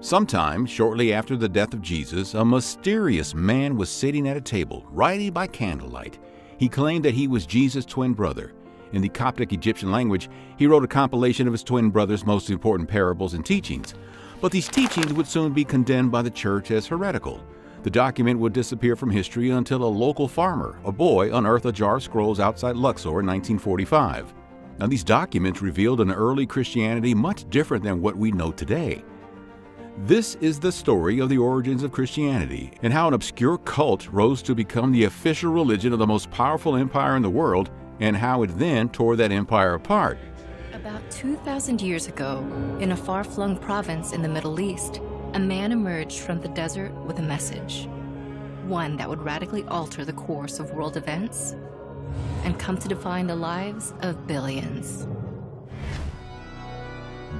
Sometime shortly after the death of Jesus, a mysterious man was sitting at a table, writing by candlelight. He claimed that he was Jesus' twin brother. In the Coptic Egyptian language, he wrote a compilation of his twin brother's most important parables and teachings. But these teachings would soon be condemned by the church as heretical. The document would disappear from history until a local farmer, a boy, unearthed a jar of scrolls outside Luxor in 1945. Now, these documents revealed an early Christianity much different than what we know today. This is the story of the origins of Christianity and how an obscure cult rose to become the official religion of the most powerful empire in the world and how it then tore that empire apart. About 2,000 years ago, in a far flung province in the Middle East, a man emerged from the desert with a message. One that would radically alter the course of world events and come to define the lives of billions.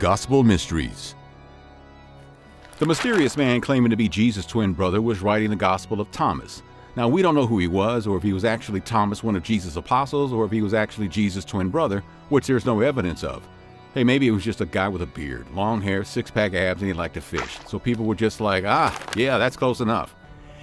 Gospel Mysteries the mysterious man claiming to be Jesus' twin brother was writing the Gospel of Thomas. Now, we don't know who he was, or if he was actually Thomas, one of Jesus' apostles, or if he was actually Jesus' twin brother, which there's no evidence of. Hey, maybe it was just a guy with a beard, long hair, six pack abs, and he liked to fish. So people were just like, ah, yeah, that's close enough.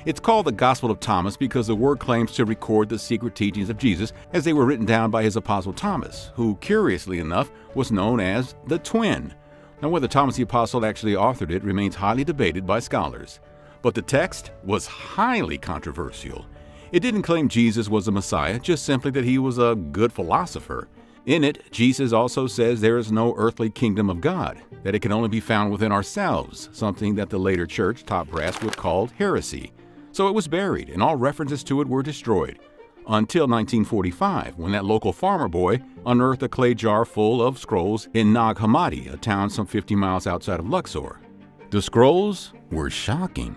It's called the Gospel of Thomas because the word claims to record the secret teachings of Jesus as they were written down by his apostle Thomas, who, curiously enough, was known as the twin. Now, whether Thomas the Apostle actually authored it remains highly debated by scholars. But the text was highly controversial. It didn't claim Jesus was a Messiah, just simply that he was a good philosopher. In it, Jesus also says there is no earthly kingdom of God, that it can only be found within ourselves, something that the later church top brass would call heresy. So it was buried, and all references to it were destroyed until 1945 when that local farmer boy unearthed a clay jar full of scrolls in Nag Hammadi, a town some 50 miles outside of Luxor. The scrolls were shocking.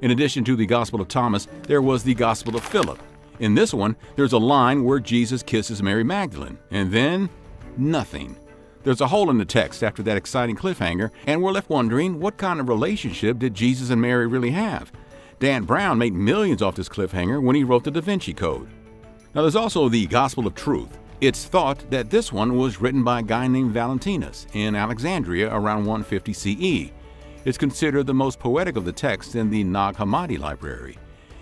In addition to the Gospel of Thomas, there was the Gospel of Philip. In this one, there's a line where Jesus kisses Mary Magdalene, and then nothing. There's a hole in the text after that exciting cliffhanger, and we're left wondering what kind of relationship did Jesus and Mary really have? Dan Brown made millions off this cliffhanger when he wrote the Da Vinci Code. Now, there's also the Gospel of Truth. It's thought that this one was written by a guy named Valentinus in Alexandria around 150 CE. It's considered the most poetic of the texts in the Nag Hammadi library.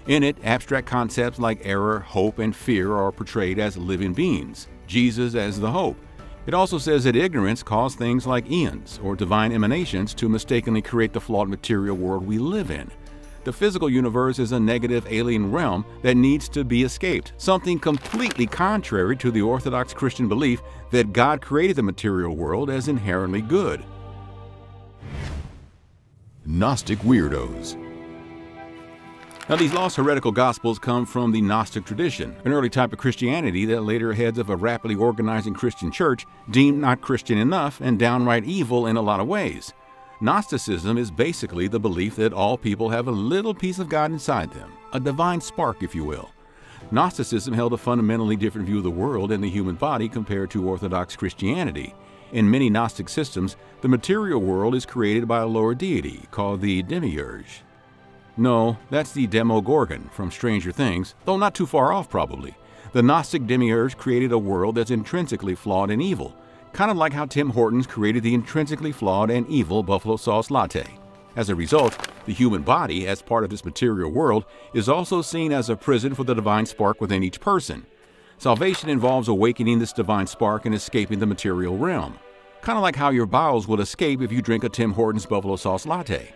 In it, abstract concepts like error, hope, and fear are portrayed as living beings, Jesus as the hope. It also says that ignorance caused things like eons or divine emanations to mistakenly create the flawed material world we live in. The physical universe is a negative alien realm that needs to be escaped, something completely contrary to the Orthodox Christian belief that God created the material world as inherently good. Gnostic Weirdos now, these lost heretical gospels come from the Gnostic tradition, an early type of Christianity that later heads of a rapidly organizing Christian church deemed not Christian enough and downright evil in a lot of ways. Gnosticism is basically the belief that all people have a little piece of God inside them, a divine spark, if you will. Gnosticism held a fundamentally different view of the world and the human body compared to Orthodox Christianity. In many Gnostic systems, the material world is created by a lower deity called the Demiurge. No, that's the Demogorgon from Stranger Things, though not too far off probably. The Gnostic Demiurge created a world that's intrinsically flawed and evil, kind of like how Tim Hortons created the intrinsically flawed and evil buffalo sauce latte. As a result, the human body, as part of this material world, is also seen as a prison for the divine spark within each person. Salvation involves awakening this divine spark and escaping the material realm. Kind of like how your bowels will escape if you drink a Tim Hortons buffalo sauce latte.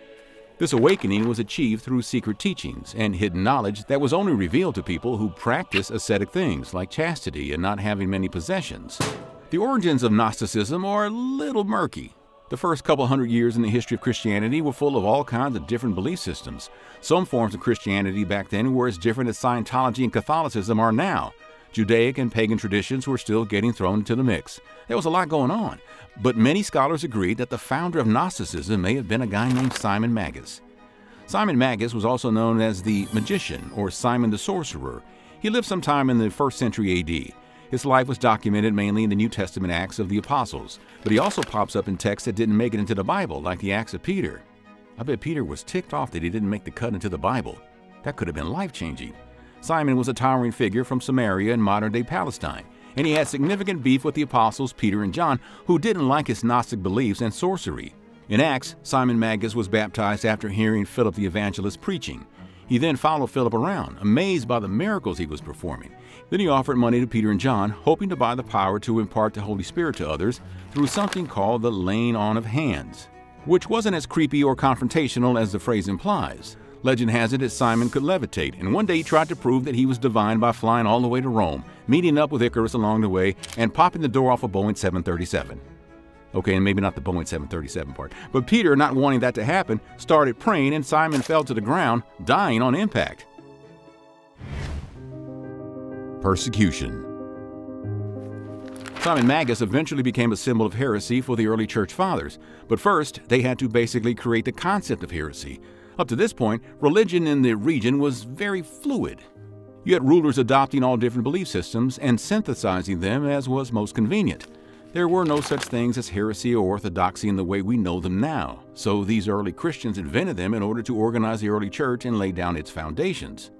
This awakening was achieved through secret teachings and hidden knowledge that was only revealed to people who practice ascetic things like chastity and not having many possessions. The origins of Gnosticism are a little murky. The first couple hundred years in the history of Christianity were full of all kinds of different belief systems. Some forms of Christianity back then were as different as Scientology and Catholicism are now. Judaic and pagan traditions were still getting thrown into the mix. There was a lot going on, but many scholars agreed that the founder of Gnosticism may have been a guy named Simon Magus. Simon Magus was also known as the Magician or Simon the Sorcerer. He lived sometime in the 1st century AD. His life was documented mainly in the New Testament Acts of the Apostles, but he also pops up in texts that didn't make it into the Bible, like the Acts of Peter. I bet Peter was ticked off that he didn't make the cut into the Bible. That could have been life changing. Simon was a towering figure from Samaria in modern day Palestine, and he had significant beef with the apostles Peter and John, who didn't like his Gnostic beliefs and sorcery. In Acts, Simon Magus was baptized after hearing Philip the evangelist preaching. He then followed Philip around, amazed by the miracles he was performing. Then he offered money to Peter and John, hoping to buy the power to impart the Holy Spirit to others through something called the laying on of hands, which wasn't as creepy or confrontational as the phrase implies. Legend has it that Simon could levitate, and one day he tried to prove that he was divine by flying all the way to Rome, meeting up with Icarus along the way, and popping the door off a Boeing 737. Okay, and maybe not the Boeing 737 part. But Peter, not wanting that to happen, started praying, and Simon fell to the ground, dying on impact. Persecution. Simon Magus eventually became a symbol of heresy for the early church fathers, but first they had to basically create the concept of heresy. Up to this point, religion in the region was very fluid. You had rulers adopting all different belief systems and synthesizing them as was most convenient. There were no such things as heresy or orthodoxy in the way we know them now, so these early Christians invented them in order to organize the early church and lay down its foundations.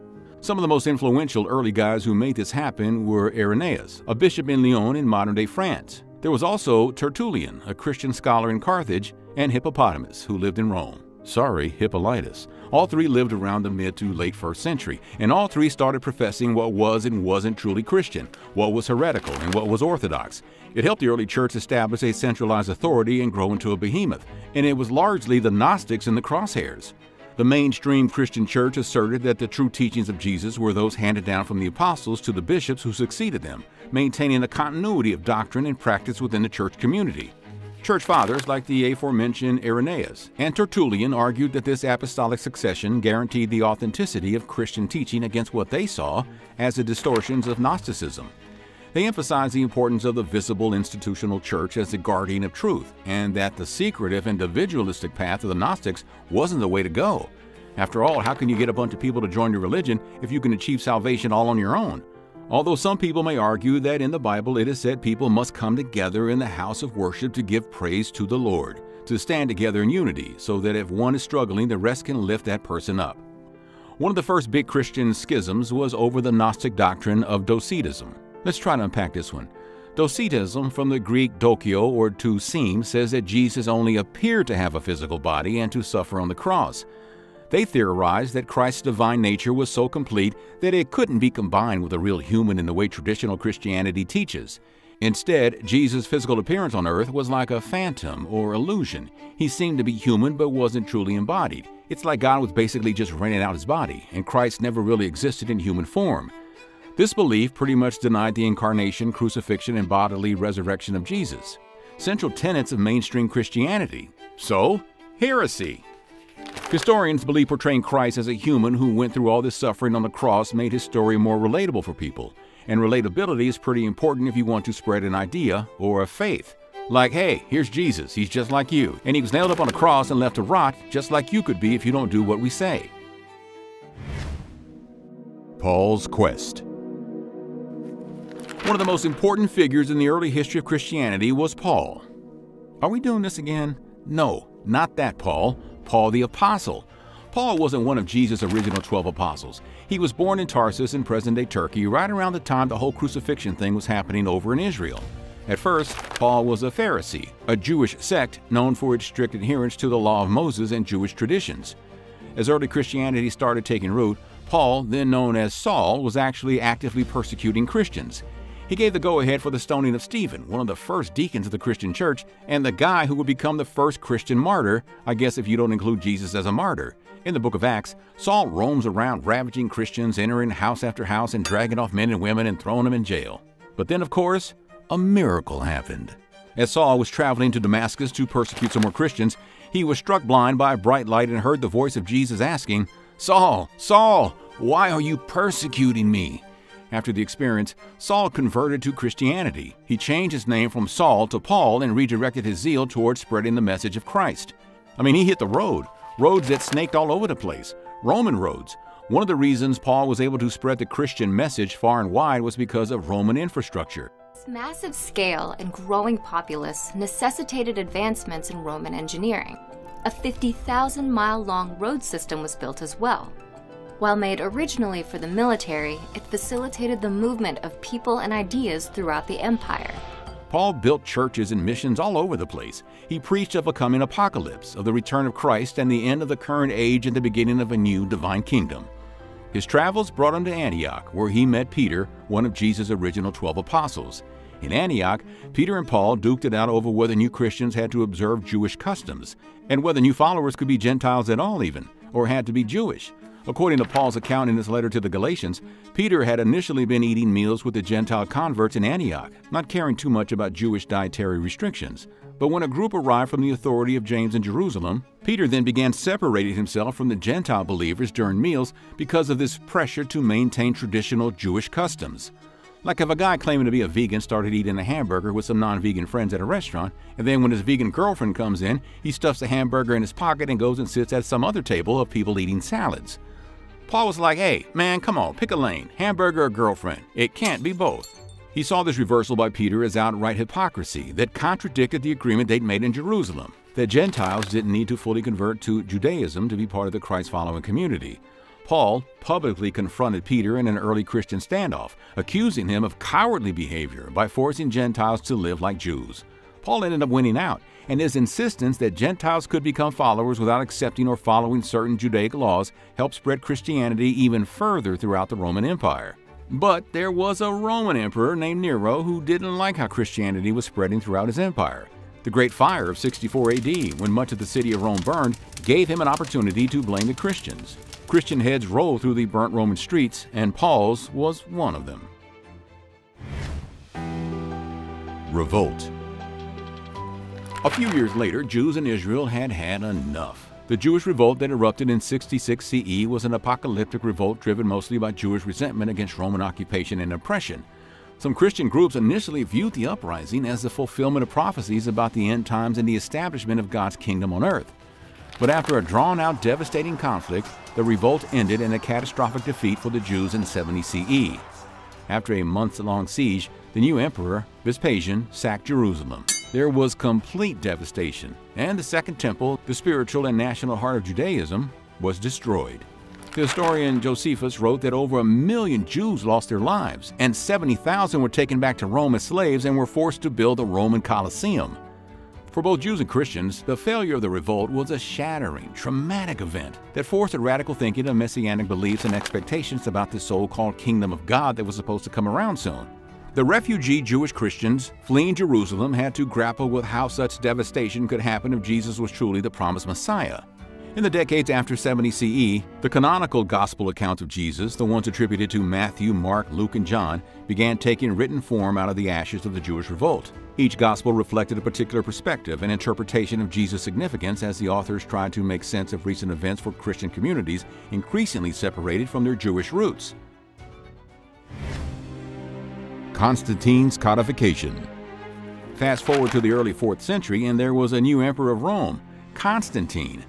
Some of the most influential early guys who made this happen were Irenaeus, a bishop in Lyon in modern day France. There was also Tertullian, a Christian scholar in Carthage, and Hippopotamus, who lived in Rome. Sorry, Hippolytus. All three lived around the mid to late first century, and all three started professing what was and wasn't truly Christian, what was heretical and what was orthodox. It helped the early church establish a centralized authority and grow into a behemoth, and it was largely the Gnostics in the crosshairs. The mainstream Christian church asserted that the true teachings of Jesus were those handed down from the apostles to the bishops who succeeded them, maintaining a continuity of doctrine and practice within the church community. Church fathers like the aforementioned Irenaeus and Tertullian argued that this apostolic succession guaranteed the authenticity of Christian teaching against what they saw as the distortions of Gnosticism. They emphasized the importance of the visible institutional church as the guardian of truth, and that the secretive individualistic path of the Gnostics wasn't the way to go. After all, how can you get a bunch of people to join your religion if you can achieve salvation all on your own? Although some people may argue that in the Bible it is said people must come together in the house of worship to give praise to the Lord, to stand together in unity, so that if one is struggling, the rest can lift that person up. One of the first big Christian schisms was over the Gnostic doctrine of Docetism. Let's try to unpack this one. Docetism, from the Greek dokeo or to seem, says that Jesus only appeared to have a physical body and to suffer on the cross. They theorized that Christ's divine nature was so complete that it couldn't be combined with a real human in the way traditional Christianity teaches. Instead, Jesus' physical appearance on earth was like a phantom or illusion. He seemed to be human but wasn't truly embodied. It's like God was basically just renting out his body, and Christ never really existed in human form. This belief pretty much denied the incarnation, crucifixion, and bodily resurrection of Jesus, central tenets of mainstream Christianity. So, heresy. Historians believe portraying Christ as a human who went through all this suffering on the cross made his story more relatable for people. And relatability is pretty important if you want to spread an idea or a faith. Like, hey, here's Jesus, he's just like you, and he was nailed up on a cross and left to rot, just like you could be if you don't do what we say. Paul's Quest one of the most important figures in the early history of Christianity was Paul. Are we doing this again? No, not that Paul. Paul the Apostle. Paul wasn't one of Jesus' original 12 apostles. He was born in Tarsus in present day Turkey right around the time the whole crucifixion thing was happening over in Israel. At first, Paul was a Pharisee, a Jewish sect known for its strict adherence to the law of Moses and Jewish traditions. As early Christianity started taking root, Paul, then known as Saul, was actually actively persecuting Christians. He gave the go ahead for the stoning of Stephen, one of the first deacons of the Christian church, and the guy who would become the first Christian martyr, I guess if you don't include Jesus as a martyr. In the book of Acts, Saul roams around ravaging Christians, entering house after house and dragging off men and women and throwing them in jail. But then, of course, a miracle happened. As Saul was traveling to Damascus to persecute some more Christians, he was struck blind by a bright light and heard the voice of Jesus asking, Saul, Saul, why are you persecuting me? After the experience, Saul converted to Christianity. He changed his name from Saul to Paul and redirected his zeal towards spreading the message of Christ. I mean, he hit the road, roads that snaked all over the place, Roman roads. One of the reasons Paul was able to spread the Christian message far and wide was because of Roman infrastructure. This massive scale and growing populace necessitated advancements in Roman engineering. A 50,000 mile long road system was built as well. While made originally for the military, it facilitated the movement of people and ideas throughout the empire. Paul built churches and missions all over the place. He preached of a coming apocalypse, of the return of Christ and the end of the current age and the beginning of a new divine kingdom. His travels brought him to Antioch, where he met Peter, one of Jesus' original 12 apostles. In Antioch, Peter and Paul duked it out over whether new Christians had to observe Jewish customs, and whether new followers could be Gentiles at all, even, or had to be Jewish. According to Paul's account in his letter to the Galatians, Peter had initially been eating meals with the Gentile converts in Antioch, not caring too much about Jewish dietary restrictions. But when a group arrived from the authority of James in Jerusalem, Peter then began separating himself from the Gentile believers during meals because of this pressure to maintain traditional Jewish customs. Like if a guy claiming to be a vegan started eating a hamburger with some non vegan friends at a restaurant, and then when his vegan girlfriend comes in, he stuffs the hamburger in his pocket and goes and sits at some other table of people eating salads. Paul was like, hey, man, come on, pick a lane hamburger or girlfriend. It can't be both. He saw this reversal by Peter as outright hypocrisy that contradicted the agreement they'd made in Jerusalem that Gentiles didn't need to fully convert to Judaism to be part of the Christ following community. Paul publicly confronted Peter in an early Christian standoff, accusing him of cowardly behavior by forcing Gentiles to live like Jews. Paul ended up winning out, and his insistence that Gentiles could become followers without accepting or following certain Judaic laws helped spread Christianity even further throughout the Roman Empire. But there was a Roman emperor named Nero who didn't like how Christianity was spreading throughout his empire. The Great Fire of 64 AD, when much of the city of Rome burned, gave him an opportunity to blame the Christians. Christian heads rolled through the burnt Roman streets, and Paul's was one of them. Revolt A few years later, Jews in Israel had had enough. The Jewish revolt that erupted in 66 CE was an apocalyptic revolt driven mostly by Jewish resentment against Roman occupation and oppression. Some Christian groups initially viewed the uprising as the fulfillment of prophecies about the end times and the establishment of God's kingdom on earth. But after a drawn out, devastating conflict, the revolt ended in a catastrophic defeat for the Jews in 70 CE. After a months long siege, the new emperor, Vespasian, sacked Jerusalem. There was complete devastation, and the Second Temple, the spiritual and national heart of Judaism, was destroyed. The historian Josephus wrote that over a million Jews lost their lives, and 70,000 were taken back to Rome as slaves and were forced to build a Roman Colosseum. For both Jews and Christians, the failure of the revolt was a shattering, traumatic event that forced a radical thinking of messianic beliefs and expectations about the so called kingdom of God that was supposed to come around soon. The refugee Jewish Christians fleeing Jerusalem had to grapple with how such devastation could happen if Jesus was truly the promised Messiah. In the decades after 70 CE, the canonical gospel accounts of Jesus, the ones attributed to Matthew, Mark, Luke, and John, began taking written form out of the ashes of the Jewish revolt. Each gospel reflected a particular perspective and interpretation of Jesus' significance as the authors tried to make sense of recent events for Christian communities increasingly separated from their Jewish roots. Constantine's codification. Fast forward to the early 4th century, and there was a new emperor of Rome, Constantine.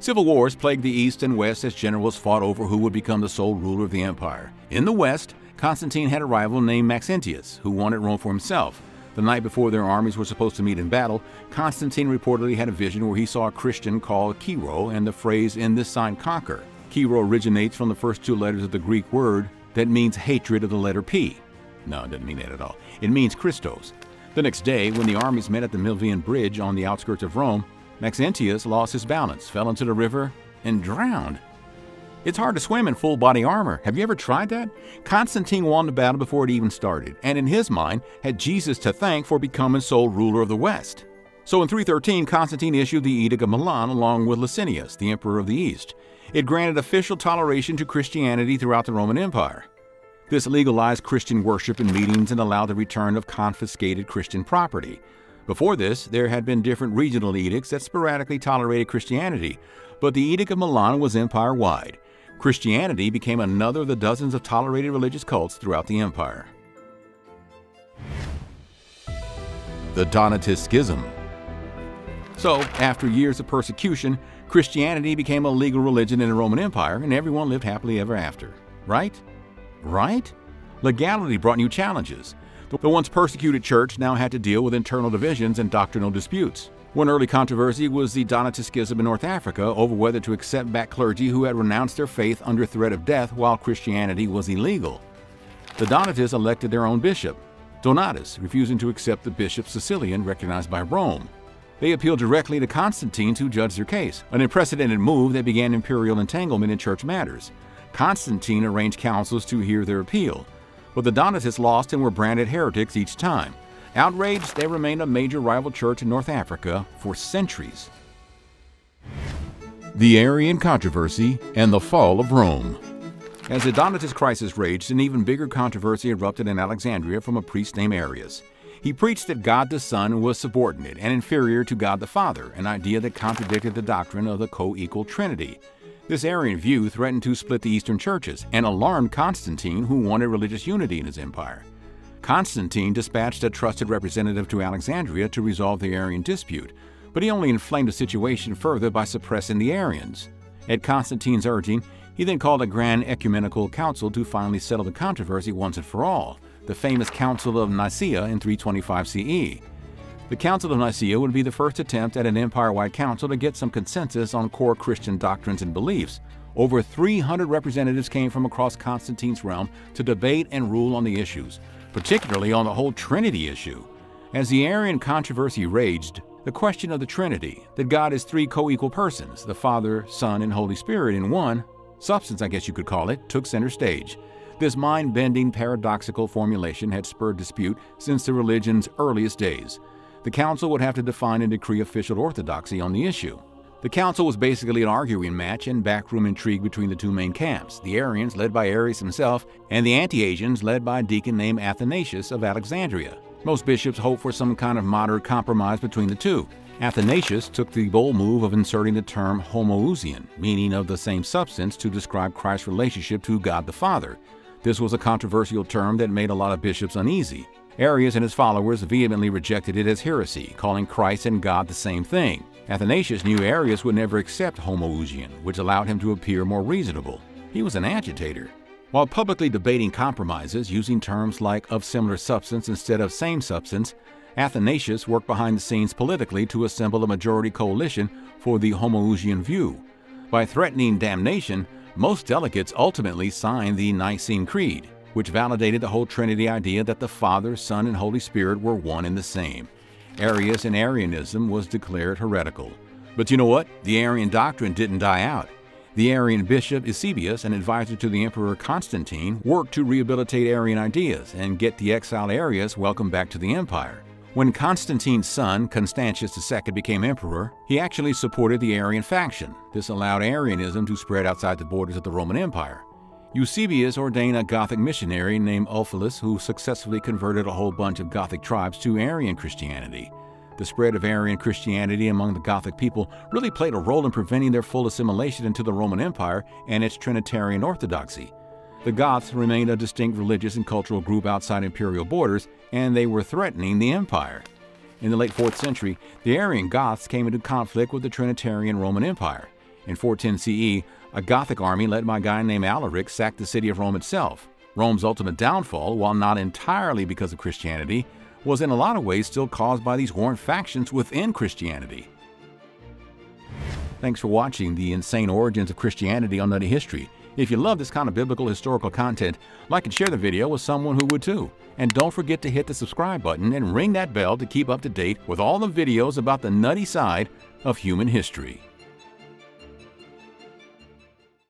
Civil wars plagued the East and West as generals fought over who would become the sole ruler of the empire. In the West, Constantine had a rival named Maxentius, who wanted Rome for himself. The night before their armies were supposed to meet in battle, Constantine reportedly had a vision where he saw a Christian called Chi-Rho and the phrase, in this sign conquer. Chi-Rho originates from the first two letters of the Greek word that means hatred of the letter P. No, it doesn't mean that at all. It means Christos. The next day, when the armies met at the Milvian Bridge on the outskirts of Rome, Maxentius lost his balance, fell into the river, and drowned. It's hard to swim in full body armor. Have you ever tried that? Constantine won the battle before it even started, and in his mind, had Jesus to thank for becoming sole ruler of the West. So in 313, Constantine issued the Edict of Milan along with Licinius, the emperor of the East. It granted official toleration to Christianity throughout the Roman Empire. This legalized Christian worship and meetings and allowed the return of confiscated Christian property. Before this, there had been different regional edicts that sporadically tolerated Christianity, but the Edict of Milan was empire wide. Christianity became another of the dozens of tolerated religious cults throughout the empire. The Donatist Schism. So, after years of persecution, Christianity became a legal religion in the Roman Empire, and everyone lived happily ever after. Right? Right? Legality brought new challenges. The once persecuted church now had to deal with internal divisions and doctrinal disputes. One early controversy was the Donatist schism in North Africa over whether to accept back clergy who had renounced their faith under threat of death while Christianity was illegal. The Donatists elected their own bishop. Donatus refusing to accept the bishop Caecilian recognized by Rome. They appealed directly to Constantine to judge their case, an unprecedented move that began imperial entanglement in church matters. Constantine arranged councils to hear their appeal, but the Donatists lost and were branded heretics each time. Outraged, they remained a major rival church in North Africa for centuries. The Arian Controversy and the Fall of Rome. As the Donatist crisis raged, an even bigger controversy erupted in Alexandria from a priest named Arius. He preached that God the Son was subordinate and inferior to God the Father, an idea that contradicted the doctrine of the co equal Trinity. This Arian view threatened to split the Eastern churches and alarmed Constantine, who wanted religious unity in his empire. Constantine dispatched a trusted representative to Alexandria to resolve the Arian dispute, but he only inflamed the situation further by suppressing the Arians. At Constantine's urging, he then called a grand ecumenical council to finally settle the controversy once and for all the famous Council of Nicaea in 325 CE. The Council of Nicaea would be the first attempt at an empire wide council to get some consensus on core Christian doctrines and beliefs. Over 300 representatives came from across Constantine's realm to debate and rule on the issues, particularly on the whole Trinity issue. As the Arian controversy raged, the question of the Trinity, that God is three co equal persons, the Father, Son, and Holy Spirit in one, substance, I guess you could call it, took center stage. This mind bending paradoxical formulation had spurred dispute since the religion's earliest days. The council would have to define and decree official orthodoxy on the issue. The council was basically an arguing match and backroom intrigue between the two main camps the Arians, led by Arius himself, and the Anti Arians, led by a deacon named Athanasius of Alexandria. Most bishops hoped for some kind of moderate compromise between the two. Athanasius took the bold move of inserting the term homoousion, meaning of the same substance, to describe Christ's relationship to God the Father. This was a controversial term that made a lot of bishops uneasy. Arius and his followers vehemently rejected it as heresy, calling Christ and God the same thing. Athanasius knew Arius would never accept homoousion, which allowed him to appear more reasonable. He was an agitator. While publicly debating compromises using terms like of similar substance instead of same substance, Athanasius worked behind the scenes politically to assemble a majority coalition for the homoousion view. By threatening damnation, most delegates ultimately signed the Nicene Creed, which validated the whole Trinity idea that the Father, Son, and Holy Spirit were one and the same. Arius and Arianism was declared heretical. But you know what? The Arian doctrine didn't die out. The Arian bishop Eusebius, an advisor to the Emperor Constantine, worked to rehabilitate Arian ideas and get the exiled Arius welcomed back to the empire. When Constantine's son, Constantius II, became emperor, he actually supported the Arian faction. This allowed Arianism to spread outside the borders of the Roman Empire. Eusebius ordained a Gothic missionary named Ulfilas who successfully converted a whole bunch of Gothic tribes to Arian Christianity. The spread of Arian Christianity among the Gothic people really played a role in preventing their full assimilation into the Roman Empire and its Trinitarian orthodoxy. The Goths remained a distinct religious and cultural group outside imperial borders, and they were threatening the empire. In the late 4th century, the Arian Goths came into conflict with the Trinitarian Roman Empire. In 410 CE, a Gothic army led by a guy named Alaric sacked the city of Rome itself. Rome's ultimate downfall, while not entirely because of Christianity, was in a lot of ways still caused by these warring factions within Christianity. Thanks for watching the insane origins of Christianity on Nutty History. If you love this kind of biblical historical content, like and share the video with someone who would too. And don't forget to hit the subscribe button and ring that bell to keep up to date with all the videos about the nutty side of human history.